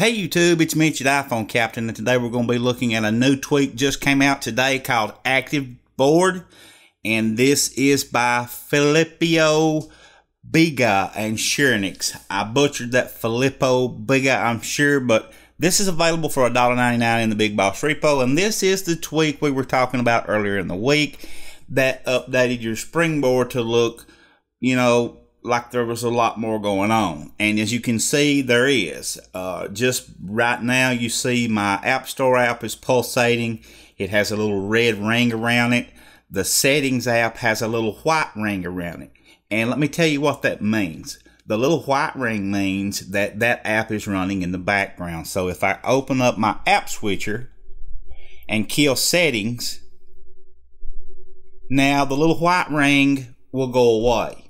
Hey YouTube, it's Mitch at iPhone Captain, and today we're going to be looking at a new tweak just came out today called Active Board, and this is by Filippo Biga and Sheernix. I butchered that Filippo Biga, I'm sure, but this is available for $1.99 in the Big Boss Repo, and this is the tweak we were talking about earlier in the week that updated your springboard to look, you know, like there was a lot more going on. And as you can see, there is. Uh, just right now, you see my App Store app is pulsating. It has a little red ring around it. The Settings app has a little white ring around it. And let me tell you what that means. The little white ring means that that app is running in the background. So if I open up my app switcher and kill settings, now the little white ring will go away.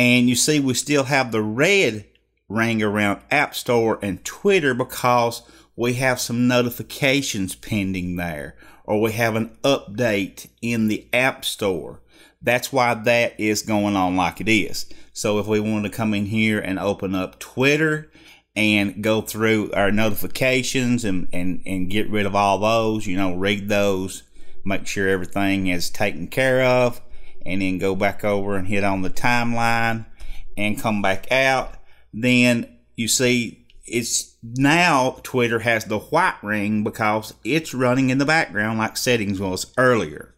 And you see, we still have the red ring around App Store and Twitter because we have some notifications pending there, or we have an update in the App Store. That's why that is going on like it is. So if we want to come in here and open up Twitter and go through our notifications and, and, and get rid of all those, you know, read those, make sure everything is taken care of and then go back over and hit on the timeline and come back out, then you see it's now Twitter has the white ring because it's running in the background like settings was earlier.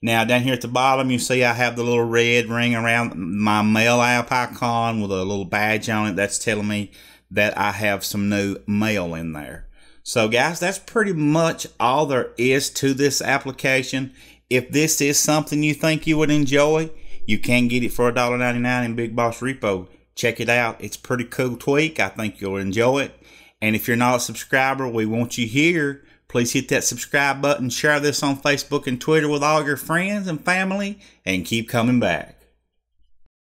Now down here at the bottom, you see I have the little red ring around my mail app icon with a little badge on it. That's telling me that I have some new mail in there. So guys, that's pretty much all there is to this application. If this is something you think you would enjoy, you can get it for $1.99 in Big Boss Repo. Check it out. It's pretty cool tweak. I think you'll enjoy it. And if you're not a subscriber, we want you here. Please hit that subscribe button, share this on Facebook and Twitter with all your friends and family, and keep coming back.